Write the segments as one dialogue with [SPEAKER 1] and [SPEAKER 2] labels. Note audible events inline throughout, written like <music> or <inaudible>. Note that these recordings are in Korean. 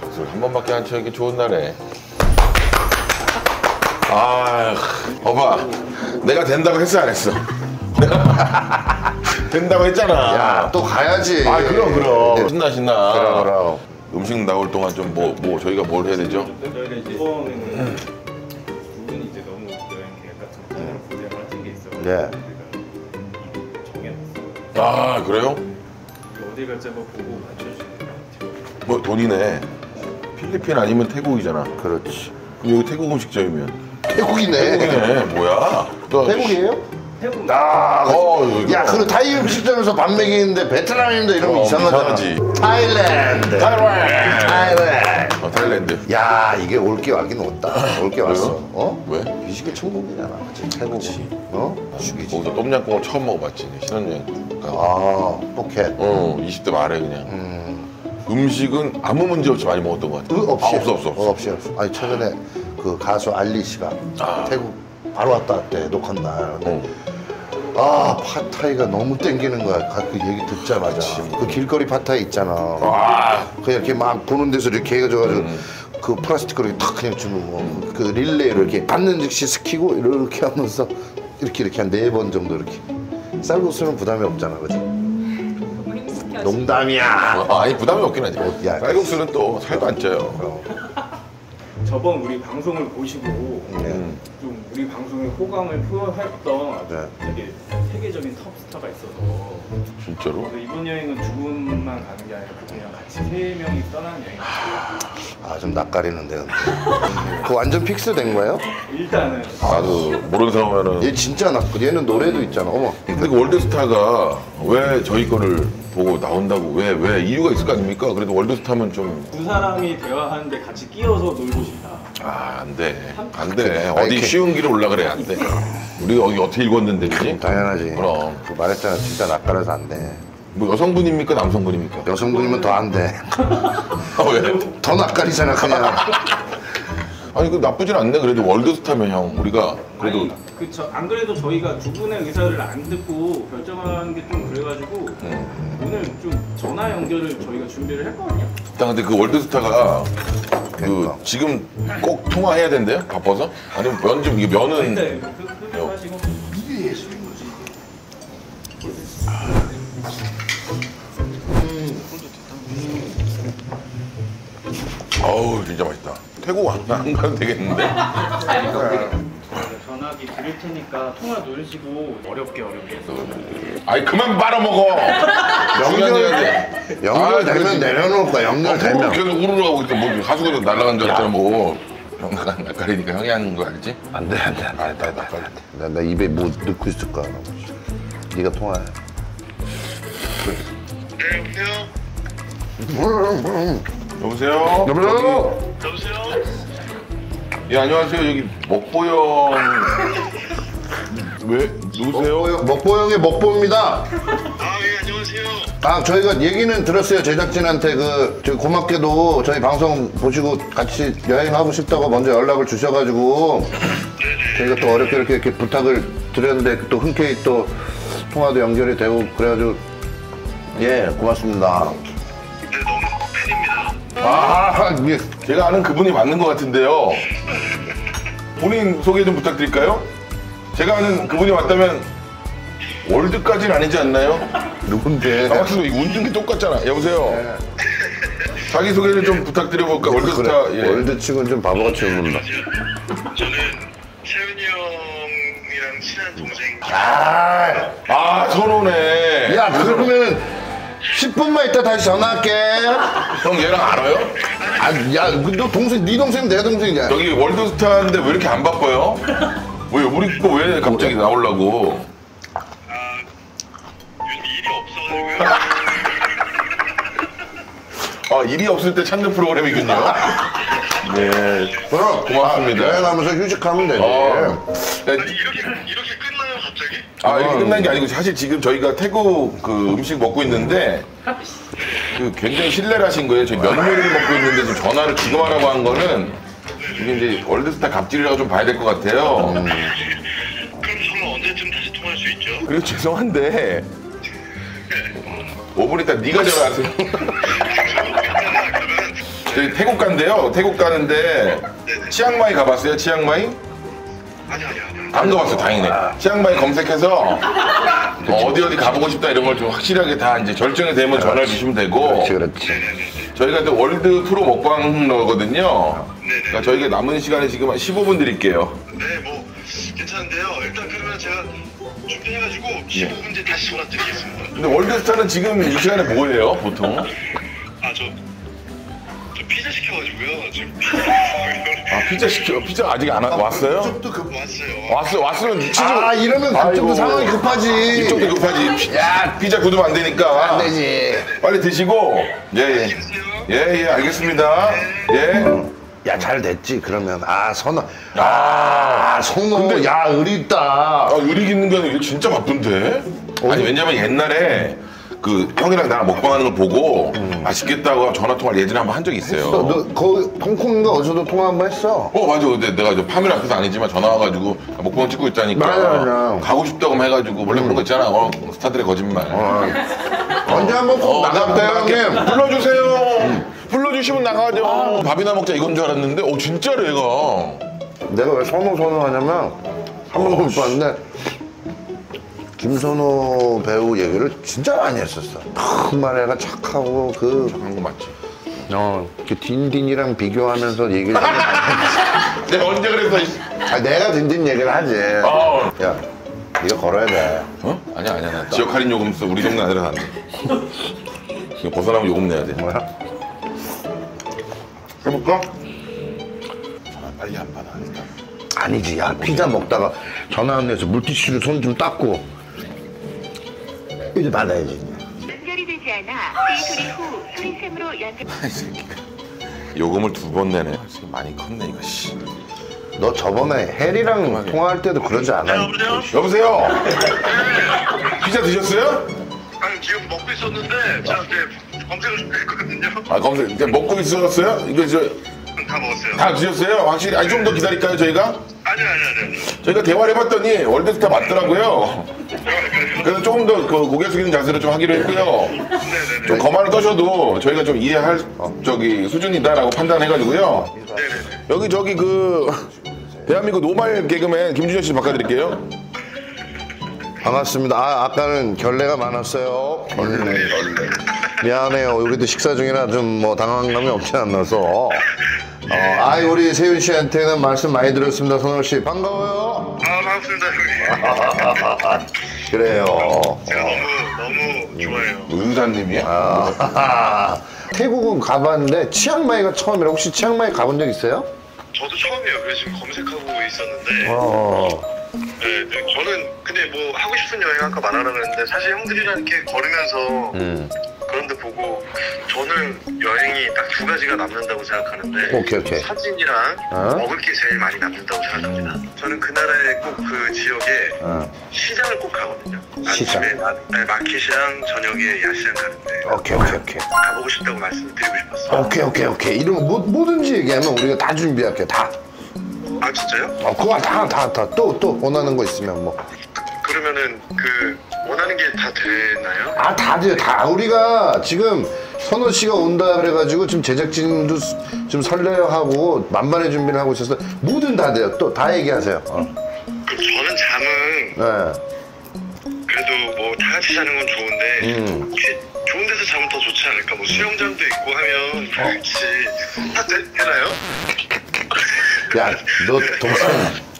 [SPEAKER 1] 박수를 한 번밖에 안 쳐이게 좋은 날에. 아, 어봐. 내가 된다고 했어 안 했어? <laughs> 된다고 했잖아.
[SPEAKER 2] 야, 또 가야지.
[SPEAKER 1] 아 그럼 그럼.
[SPEAKER 2] 네.
[SPEAKER 1] 신나 신나.
[SPEAKER 2] 그럼, 그럼.
[SPEAKER 1] 음식 나올 동안 좀 뭐 뭐 저희가 뭘 해야 되죠?
[SPEAKER 3] 저희가 이제 이번에는 두 분이 이제 너무 여행 계획 같은 거 하느라 고생을 하신 게 있어서
[SPEAKER 2] 네.
[SPEAKER 3] 저희가 이거 정해놨어요.
[SPEAKER 1] 아 그래요?
[SPEAKER 3] 어디 갈지 한번 보고 것 같아요.
[SPEAKER 1] 뭐 돈이네. 필리핀 아니면 태국이잖아.
[SPEAKER 2] 그렇지.
[SPEAKER 1] 그럼 여기 태국 음식점이면
[SPEAKER 2] 태국이네.
[SPEAKER 1] 태국이네. 뭐야? 너
[SPEAKER 2] 태국이에요?
[SPEAKER 3] 태국
[SPEAKER 2] 아,
[SPEAKER 1] 어, 이거.
[SPEAKER 2] 야, 그리고 타이 음식점에서 밥 먹이는데 베트남인데 이러면
[SPEAKER 1] 어,
[SPEAKER 2] 이상하잖아.
[SPEAKER 1] 이상하지.
[SPEAKER 2] 타일랜드.
[SPEAKER 1] 타이완.
[SPEAKER 2] 타일랜드.
[SPEAKER 1] 어, 타일랜드.
[SPEAKER 2] 야, 이게 올게 왔긴 왔다. 올게 왔어. 어?
[SPEAKER 1] 왜?
[SPEAKER 2] 미식의 천국이잖아. 태국은. 어? 죽이지.
[SPEAKER 1] 거기서 똠양꿍을 처음 먹어봤지. 신혼여행. 가.
[SPEAKER 2] 아, 푸켓.
[SPEAKER 1] 어, 20대 말에 그냥. 음. 식은 아무 문제 없이 많이 먹었던 것 같아.
[SPEAKER 2] 그 없이.
[SPEAKER 1] 아, 없어, 없어, 없어.
[SPEAKER 2] 어, 없이, 없어. 아니, 최근에 그 가수 알리 씨가
[SPEAKER 1] 아.
[SPEAKER 2] 태국 바로 왔다 왔대. 녹한 날.
[SPEAKER 1] 어.
[SPEAKER 2] 아, 팟타이가 너무 땡기는 거야. 가- 그 얘기 듣자마자. 그 길거리 팟타이 있잖아.
[SPEAKER 1] 아,
[SPEAKER 2] 그냥 이렇게 막 보는 데서 이렇게 해가지고 그 플라스틱으로 이렇게 탁 그냥 주는 거. 그 릴레이를 이렇게 받는 즉시 스키고 이렇게 하면서 이렇게 이렇게 한 네 번 정도 이렇게. 쌀국수는 부담이 없잖아, 그지?
[SPEAKER 4] 힘들게
[SPEAKER 2] 농담이야.
[SPEAKER 1] 어, 아니 부담이 없긴 하지.
[SPEAKER 2] 어, 야.
[SPEAKER 1] 쌀국수는 또 살도 안 쪄요.
[SPEAKER 2] 어. <laughs>
[SPEAKER 3] 저번 우리 방송을 보시고
[SPEAKER 2] 네.
[SPEAKER 3] 좀 우리 방송에 호감을 표현했던 아주
[SPEAKER 2] 네.
[SPEAKER 3] 되게 세계적인 톱스타가 있어서
[SPEAKER 1] 진짜로?
[SPEAKER 3] 그래서 이번 여행은 두 분만 가는 게 아니라 그냥 같이 세 명이 떠나는 여행이에요.
[SPEAKER 2] 아, 좀 낯가리는데, 근데. 그거 완전 fix 된 거예요?
[SPEAKER 3] 일단은
[SPEAKER 1] 나도 모르는 사람이면은.
[SPEAKER 2] 얘 진짜 낯가리. 얘는 노래도 있잖아. 어머.
[SPEAKER 1] 근데 그 월드스타가 왜 저희 거를 보고 나온다고 왜 왜 이유가 있을 거 아닙니까? 그래도 월드스타면 좀
[SPEAKER 3] 두 사람이 대화하는데 같이 끼어서 놀고 싶다.
[SPEAKER 1] 아, 안 돼. 안 돼.
[SPEAKER 2] 아니,
[SPEAKER 1] 어디
[SPEAKER 2] 이렇게-
[SPEAKER 1] 쉬운 길을 올라 그래. 안 돼. 우리가 여기 어떻게 읽었는데, 그지?
[SPEAKER 2] 당연하지.
[SPEAKER 1] 그럼.
[SPEAKER 2] 그 말했잖아. 진짜 낯가려서 안 돼.
[SPEAKER 1] 뭐 여성분입니까? 남성분입니까?
[SPEAKER 2] 여성분이면 더 안 돼.
[SPEAKER 1] 아, 왜?
[SPEAKER 2] 더 낯가리잖아, 그냥.
[SPEAKER 1] 아니, 그 나쁘진 않네. 그래도 월드스타면 형. 우리가 그래도
[SPEAKER 3] 아니 그쵸 안 그래도 저희가 두 분의 의사를 안 듣고 결정한 게 좀 그래가지고 오늘 좀 전화 연결을 저희가 준비를 했거든요.
[SPEAKER 1] 일단 근데 그 월드스타가 그
[SPEAKER 2] 그러니까.
[SPEAKER 1] 지금 꼭 통화해야 된대요? 바빠서? 아니면 면 좀 이게 면은
[SPEAKER 3] 네, 그, 그, 그 하시고
[SPEAKER 1] 어우 진짜 맛있다. 태국 안, 안 가도 되겠는데?
[SPEAKER 3] 전화기 드릴 테니까 통화 누르시고 어렵게 어렵게 해서
[SPEAKER 1] 아이 그만 빨아먹어. 중요한.
[SPEAKER 2] 연결되면
[SPEAKER 1] 아,
[SPEAKER 2] 내려놓을 거야,
[SPEAKER 1] 아, 뭐
[SPEAKER 2] 연결되면.
[SPEAKER 1] 계속 우르르 하고 있어. 뭐 하수구에서 날아간 줄 알았잖아 뭐. 형 낯가리니까 형이 하는 거 알지?
[SPEAKER 2] 안 돼, 안 돼, 안 돼.
[SPEAKER 1] 아, 나, 나, 나.
[SPEAKER 2] 나, 나 입에 뭐 넣고 있을 거야. 네가 통화해.
[SPEAKER 1] 여보세요?
[SPEAKER 2] 여보세요?
[SPEAKER 1] 예 안녕하세요 여기 먹보영 왜 누구세요?
[SPEAKER 2] 먹보영의 먹보입니다.
[SPEAKER 5] 아, 예, 안녕하세요.
[SPEAKER 2] 아, 저희가 얘기는 들었어요. 제작진한테 그, 저 고맙게도 저희 방송 보시고 같이 여행하고 싶다고 먼저 연락을 주셔가지고 저희가 또 어렵게 이렇게, 이렇게 부탁을 드렸는데 또 흔쾌히 또 통화도 연결이 되고 그래가지고 예, 고맙습니다.
[SPEAKER 5] 네.
[SPEAKER 2] 아, 예.
[SPEAKER 1] 제가 아는 그분이 맞는 것 같은데요 본인 소개 좀 부탁드릴까요? 제가 아는 그분이 맞다면 월드까지는 아니지 않나요?
[SPEAKER 2] 누군데?
[SPEAKER 1] 아무튼 운전기 똑같잖아 여보세요 자기 소개를 좀 부탁드려볼까 월드스타
[SPEAKER 2] 그래,
[SPEAKER 1] 예.
[SPEAKER 2] 월드 측은 좀 바보같이 웃는다.
[SPEAKER 5] 저는 세훈이 형이랑 친한 동생.
[SPEAKER 2] 아,
[SPEAKER 1] 아 선호네
[SPEAKER 2] 야, 그러면 10분만 있다 다시 전화할게.
[SPEAKER 1] 형 얘랑 알아요?
[SPEAKER 2] 아, 야, 너 동생, 네 동생, 내 동생이야.
[SPEAKER 1] 여기 월드스타인데 왜 이렇게 안 바빠요? 왜 우리 거 왜 갑자기 나오려고?
[SPEAKER 5] 아, 요즘 일이 없어가지고요.
[SPEAKER 1] 아 일이 없을 때 찾는 프로그램이군요. 네,
[SPEAKER 2] 그럼
[SPEAKER 1] 고맙습니다.
[SPEAKER 2] 아, 여행하면서 휴식하면 되지.
[SPEAKER 1] 어, 네,
[SPEAKER 5] 이렇게, 이렇게 끝나요, 갑자기?
[SPEAKER 1] 아 이렇게 끝난 게 아니고 사실 지금 저희가 태국 그 음식 먹고 있는데 그 굉장히 신뢰를 하신 거예요. 저희 면 요리를 먹고 있는데 지금 전화를 지금 하라고 한 거는 이게 이제 월드스타 갑질이라고 좀 봐야 될 것 같아요.
[SPEAKER 5] 그럼 저는 언제쯤 다시 통화할 수 있죠?
[SPEAKER 1] 그리고 죄송한데 5분 있다 네가 전화하세요. <laughs> 저희 태국 간대요. 태국 가는데 치앙마이 가봤어요? 치앙마이? 안 가봤어요. 다행이네. 치앙마이 검색해서 <laughs> 어, 어디 어디 가보고 싶다 이런 걸 좀 확실하게 다 이제 결정이 되면 전화를 주시면 되고
[SPEAKER 2] 그렇지 그렇지.
[SPEAKER 1] 저희가 또 world 프로 먹방러거든요. 그러니까 저희가 남은 시간에 지금 한 15분 드릴게요.
[SPEAKER 5] 네, 뭐 괜찮은데요. 일단 그러면 제가 준비해가지고 15분 뒤에 다시 전화 드리겠습니다.
[SPEAKER 1] 근데 월드스타는 지금 이 시간에 뭐예요, 보통?
[SPEAKER 5] 아, 피자. 지금
[SPEAKER 1] 아, 시켜. 피자 아직 안 와- 왔어요?
[SPEAKER 5] 또그 왔어요.
[SPEAKER 1] 왔어, 왔으면 치즈.
[SPEAKER 2] 아 이러면 그쪽도
[SPEAKER 1] 아이고.
[SPEAKER 2] 상황이 급하지.
[SPEAKER 1] 이쪽도 급하지. 피-
[SPEAKER 2] 야,
[SPEAKER 1] 피자 굳으면 안 되니까.
[SPEAKER 2] 안 되지.
[SPEAKER 1] 빨리 드시고. 예, 예. 예, 예, 알겠습니다. 예.
[SPEAKER 2] 야 잘 됐지 그러면 아 선호 아 선호
[SPEAKER 1] 근데-
[SPEAKER 2] 야 의리 있다
[SPEAKER 1] 아, 의리 있는 게 아니라 진짜 바쁜데? 아니, 왜냐면 옛날에 그 형이랑 나랑 먹방하는 걸 보고 맛있겠다고 전화 통화를 예전에 한번 한 적이 있어요.
[SPEAKER 2] 너 거기 홍콩인가 어디서도 통화 한 번 했어?
[SPEAKER 1] 어 맞아. 근데 내가 저 파밀 앞에서 아니지만 전화 와가지고 먹방 찍고 있다니까.
[SPEAKER 2] 맞아, 맞아.
[SPEAKER 1] 가고 싶다고 해가지고 원래 그런 거 있잖아. 어, 스타들의 거짓말.
[SPEAKER 2] 언제 한번 꼭
[SPEAKER 1] 어,
[SPEAKER 2] 나가보세요
[SPEAKER 1] 나-
[SPEAKER 2] 형님.
[SPEAKER 1] 불러주세요. 불러주시면 나가죠. 밥이나 먹자 이건 줄 알았는데 어 진짜로 얘가.
[SPEAKER 2] 내가 왜 선호 선호 하냐면 한 번도 못 봤는데 김선호 배우 얘기를 진짜 많이 했었어. 정말 애가 착하고 그,
[SPEAKER 1] 그런 거 맞지?
[SPEAKER 2] 어, 그 딘딘이랑 비교하면서 얘기를 <laughs>
[SPEAKER 1] 내가 언제 그랬어 이-
[SPEAKER 2] 아, 내가 딘딘 얘기를 하지.
[SPEAKER 1] 어.
[SPEAKER 2] 야 이거 걸어야 돼.
[SPEAKER 1] 어? 아니야 아니야 나 지역 할인 요금 써. 우리 동네 아니라 안돼 이거 벗어나면 요금 내야 돼.
[SPEAKER 2] 뭐야?
[SPEAKER 1] 해볼까? 전화 빨리 안 받아 일단.
[SPEAKER 2] 아니지 야 피자 먹다가 전화 안 내서 물티슈로 손 좀 닦고 이제 받아야지
[SPEAKER 6] 연결이 되지 않아 삐 소리 후 소리샘으로 연결
[SPEAKER 1] 이 새끼가 요금을 두 번 내네 지금 많이 컸네 이거 씨
[SPEAKER 2] 너 저번에 혜리랑 통화할 때도 그러지 않았니?
[SPEAKER 5] 여보세요?
[SPEAKER 1] 여보세요? 피자 드셨어요?
[SPEAKER 5] 아니, 지금 먹고 있었는데, 제가 이제 검색을 좀 했거든요.
[SPEAKER 1] 아 검색 이제 먹고 있었어요? 이거
[SPEAKER 5] 저다다 먹었어요.
[SPEAKER 1] 드셨어요? 확실히 아니 좀 더 기다릴까요 저희가?
[SPEAKER 5] 아니, 아니, 아니.
[SPEAKER 1] 저희가 대화를 해봤더니 월드스타 맞더라고요 그래서 조금 더 그 고개 숙이는 자세로 좀 하기로 했고요
[SPEAKER 5] 네네네.
[SPEAKER 1] 좀 거만을 떠셔도 저희가 좀 이해할 저기 수준이다라고 판단해가지고요
[SPEAKER 5] 네네네.
[SPEAKER 1] 여기 저기 그 대한민국 노말 개그맨 김준현 씨 바꿔드릴게요
[SPEAKER 2] 반갑습니다. 아, 아까는 결례가 많았어요. 결례, 결례. 미안해요. 우리도 식사 중이라 좀 뭐 당황감이 없지 않아서. 어, 아이, 우리 세윤 씨한테는 말씀 많이 들었습니다. 선호 씨. 반가워요.
[SPEAKER 5] 아, 반갑습니다, 형님. <laughs>
[SPEAKER 2] 그래요.
[SPEAKER 5] 제가 너무, 너무 좋아해요.
[SPEAKER 1] 의사님이야?
[SPEAKER 2] 아, <laughs> 태국은 가봤는데 치앙마이가 처음이라 혹시 치앙마이 가본 적 있어요?
[SPEAKER 5] 저도 처음이에요. 그래서 지금 검색하고 있었는데,
[SPEAKER 2] 어.
[SPEAKER 5] 네, 네, 저는 근데 뭐 하고 싶은 여행 아까 말하라 그랬는데 사실 형들이랑 이렇게 걸으면서
[SPEAKER 2] 음.
[SPEAKER 5] 그런데 보고 저는 여행이 딱 두 가지가 남는다고 생각하는데
[SPEAKER 2] 오케이, 오케이.
[SPEAKER 5] 사진이랑
[SPEAKER 2] 어?
[SPEAKER 5] 먹을 게 제일 많이 남는다고 생각합니다. 저는 그 나라의 꼭 그 지역에
[SPEAKER 2] 어.
[SPEAKER 5] 시장을 꼭 가거든요.
[SPEAKER 2] 시장?
[SPEAKER 5] 아침에 마, 네, 마켓이랑 저녁에 야시장 가는데
[SPEAKER 2] 오케이, 오케이, 오케이.
[SPEAKER 5] 가보고 싶다고 말씀드리고 싶었어요.
[SPEAKER 2] 오케이, 오케이, 오케이. 이런 뭐, 뭐든지 얘기하면 우리가 다 준비할게. 다.
[SPEAKER 5] 아 진짜요?
[SPEAKER 2] 어, 그거 다, 다, 다. 또, 또 원하는 거 있으면 뭐.
[SPEAKER 5] 그러면은 그 원하는 게 다 되나요?
[SPEAKER 2] 아, 다 돼요. 다. 우리가 지금 선호 씨가 온다 그래가지고 지금 제작진도 수- 좀 설레하고 만반의 준비를 하고 있어서 뭐든 다 돼요. 또 다 얘기하세요. 어.
[SPEAKER 5] 그럼 저는 잠은
[SPEAKER 2] 네.
[SPEAKER 5] 그래도 뭐 다 같이 자는 건 좋은데
[SPEAKER 2] 음.
[SPEAKER 5] 혹시 좋은 데서 자면 더 좋지 않을까? 뭐 수영장도 있고 하면 그렇지 다 되, 되나요?
[SPEAKER 2] 야, 너 동생.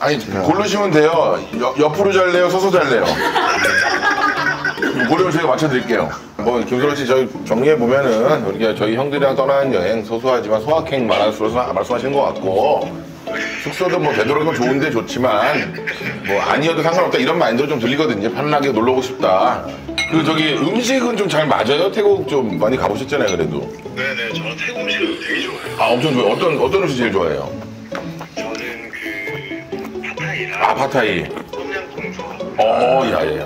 [SPEAKER 1] 아니 고르시면 돼요. 옆, 옆으로 잘래요, 서서 잘래요. 고려를 저희가 맞춰드릴게요. 뭐 김소라 씨 저희 정리해 보면은 우리가 저희 형들이랑 떠나는 여행 소소하지만 소확행 말할수록 말씀하시는 것 같고 숙소도 뭐 되도록이면 좋은데 좋지만 뭐 아니어도 상관없다 이런 마인드로 좀 들리거든요. 편하게 놀러 오고 싶다. 그 저기 음식은 좀 잘 맞아요. 태국 좀 많이 가보셨잖아요, 그래도.
[SPEAKER 5] 네네 저는 태국 음식을 되게 좋아해요.
[SPEAKER 1] 아 엄청 좋아요. 어떤 어떤 음식 제일 좋아해요? 아 파타이. 어, 야야.
[SPEAKER 5] 네,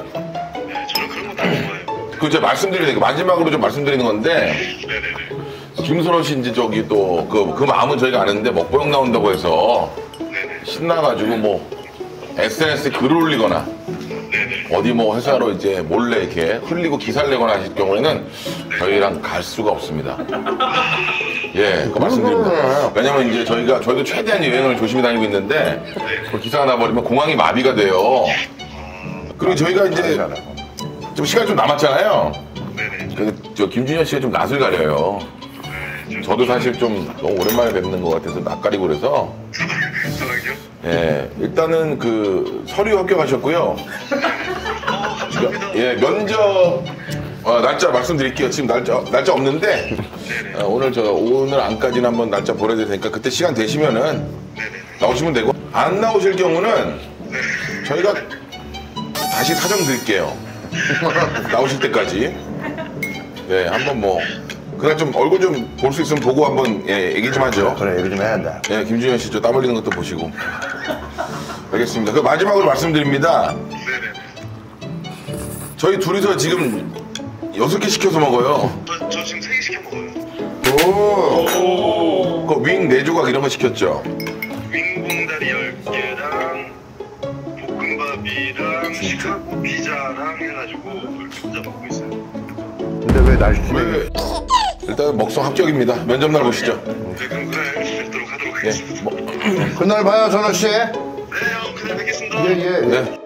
[SPEAKER 5] 저는 그런 거 다 좋아해요.
[SPEAKER 1] 그 제가 말씀드리는 게 마지막으로 좀 말씀드리는 건데. 김선호 씨 이제 저기 또 그 그 마음은 저희가 아는데 먹보영 나온다고 해서
[SPEAKER 5] 네네.
[SPEAKER 1] 신나가지고 뭐 SNS에 글을 올리거나
[SPEAKER 5] 네네.
[SPEAKER 1] 어디 뭐 회사로 이제 몰래 이렇게 흘리고 기사를 내거나 하실 경우에는 저희랑 갈 수가 없습니다. 예, 그거 말씀드립니다. 왜냐면 이제 저희가, 저희도 최대한 여행을 조심히 다니고 있는데, 그 기사가 나버리면 공항이 마비가 돼요. 그리고 저희가 이제 좀 시간이 좀 남았잖아요. 그래서 저 김준현 씨가 좀 낯을 가려요. 저도 사실 좀 너무 오랜만에 뵙는 것 같아서 낯가리고 그래서? 예, 일단은 그 서류 합격하셨고요.
[SPEAKER 5] 어, 감사합니다.
[SPEAKER 1] 예, 면접 어, 날짜 말씀드릴게요. 지금 날짜 날짜 없는데 어, 오늘 저 오늘 안까지는 한번 날짜 보내드릴 테니까 그때 시간 되시면은 나오시면 되고 안 나오실 경우는 저희가 다시 사정 드릴게요. <laughs> 나오실 때까지 네 한번 뭐 그날 좀 얼굴 좀 볼 수 있으면 보고 한번 예, 얘기 좀 하죠.
[SPEAKER 2] 그래 얘기 좀 해야 한다.
[SPEAKER 1] 네, 김준현 씨 저 땀 흘리는 것도 보시고. 알겠습니다. 그 마지막으로 말씀드립니다. 저희 둘이서 지금 여섯 개 시켜서 먹어요.
[SPEAKER 5] 저, 저 지금 세개 시켜 먹어요.
[SPEAKER 1] 오. 그 윙 네 조각 이런 거 시켰죠.
[SPEAKER 5] 윙봉다리 10개랑 볶음밥이랑 시카고 피자랑 해가지고 혼자 먹고 있어요.
[SPEAKER 2] 근데 왜날 시키는
[SPEAKER 1] 왜? 일단 먹성 합격입니다. 면접 날 보시죠.
[SPEAKER 5] 네, 그럼 그날 뵙도록 하도록
[SPEAKER 1] 예.
[SPEAKER 5] 하겠습니다.
[SPEAKER 1] 뭐,
[SPEAKER 2] 그날 봐요 전호 씨.
[SPEAKER 5] 네, 형, 그날 뵙겠습니다.
[SPEAKER 2] 예예.
[SPEAKER 1] 네.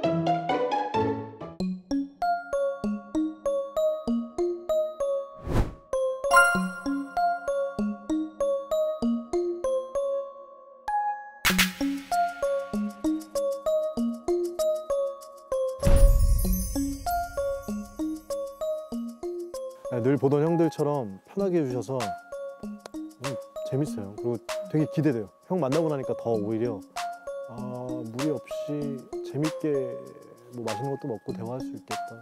[SPEAKER 7] 형들처럼 편하게 해주셔서 음, 재밌어요. 그리고 되게 기대돼요. 형 만나고 나니까 더 오히려 아, 무리 없이 재밌게 뭐 맛있는 것도 먹고 대화할 수 있겠다.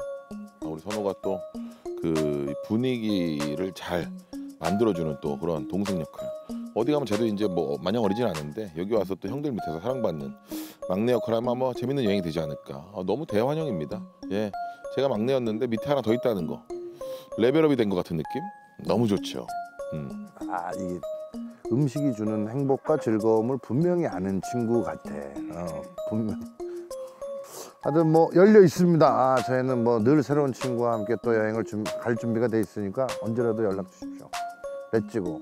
[SPEAKER 1] 아, 우리 선호가 또 그 분위기를 잘 만들어주는 또 그런 동생 역할. 어디 가면 쟤도 이제 뭐 마냥 어리진 않은데 여기 와서 또 형들 밑에서 사랑받는 막내 역할 하면 아마 재밌는 여행이 되지 않을까. 아, 너무 대환영입니다. 예, 제가 막내였는데 밑에 하나 더 있다는 거 level up이 된 것 같은 느낌. 너무 좋죠. 음.
[SPEAKER 2] 아, 이 음식이 주는 행복과 즐거움을 분명히 아는 친구 같아. 어, 분명. 하여튼 뭐 열려 있습니다. 아, 저희는 뭐 늘 새로운 친구와 함께 또 여행을 준, 갈 준비가 돼 있으니까 언제라도 연락 주십시오. Let's go.